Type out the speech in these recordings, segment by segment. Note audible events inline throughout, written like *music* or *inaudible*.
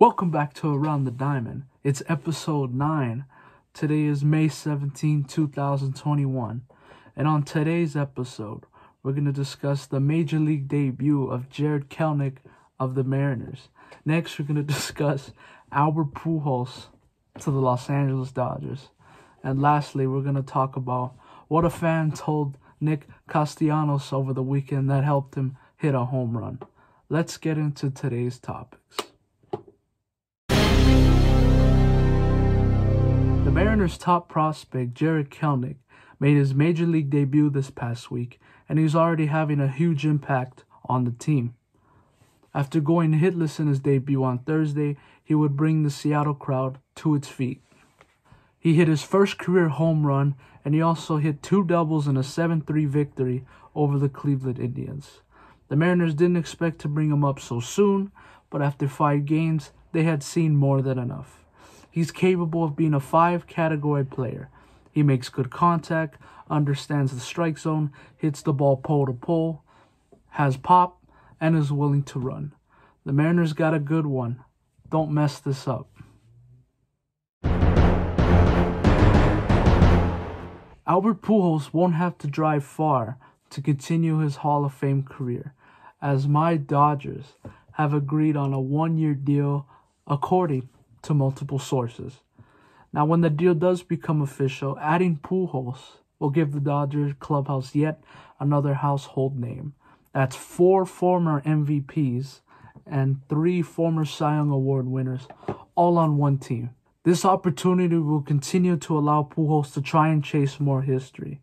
Welcome back to Around the Diamond. It's episode 9. Today is May 17, 2021. And on today's episode, we're going to discuss the major league debut of Jarred Kelenic of the Mariners. Next, we're going *laughs* to discuss Albert Pujols to the Los Angeles Dodgers. And lastly, we're going to talk about what a fan told Nick Castellanos over the weekend that helped him hit a home run. Let's get into today's topics. The Mariners' top prospect, Jarred Kelenic, made his major league debut this past week, and he's already having a huge impact on the team. After going hitless in his debut on Thursday, he would bring the Seattle crowd to its feet. He hit his first career home run, and he also hit two doubles in a 7 3 victory over the Cleveland Indians. The Mariners didn't expect to bring him up so soon, but after five games, they had seen more than enough. He's capable of being a five category player. He makes good contact, understands the strike zone, hits the ball pole to pole, has pop, and is willing to run. The Mariners got a good one. Don't mess this up. Albert Pujols won't have to drive far to continue his Hall of Fame career, as my Dodgers have agreed on a one year deal according to multiple sources. Now, when the deal does become official, adding Pujols will give the Dodgers clubhouse yet another household name. That's four former MVPs and three former Cy Young Award winners all on one team. This opportunity will continue to allow Pujols to try and chase more history,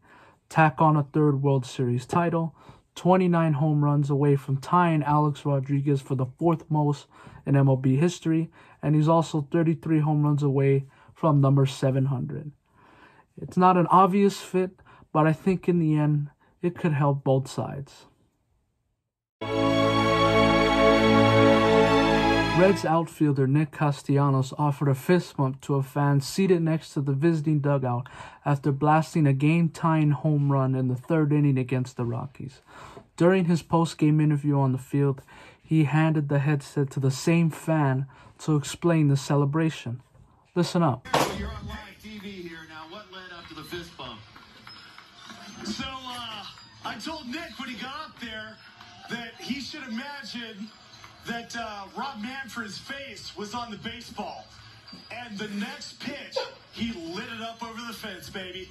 tack on a third World Series title, 29 home runs away from tying Alex Rodriguez for the fourth most in MLB history, and he's also 33 home runs away from number 700. It's not an obvious fit, but I think in the end, it could help both sides. Reds outfielder Nick Castellanos offered a fist bump to a fan seated next to the visiting dugout after blasting a game tying home run in the third inning against the Rockies. During his post game interview on the field, he handed the headset to the same fan to explain the celebration. Listen up. You're on live TV here now. What led up to the fist bump? So uh, I told Nick when he got up there that he should imagine that uh, Rob Manfred's face was on the baseball. And the next pitch, he lit it up over the fence, baby.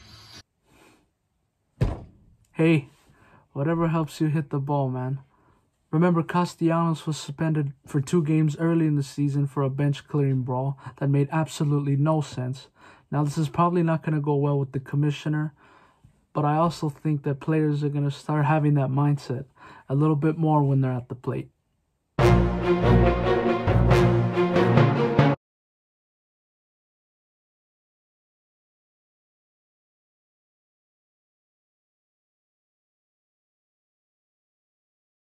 Hey, whatever helps you hit the ball, man. Remember, Castellanos was suspended for two games early in the season for a bench clearing brawl that made absolutely no sense. Now, this is probably not going to go well with the commissioner, but I also think that players are going to start having that mindset a little bit more when they're at the plate. Thank you.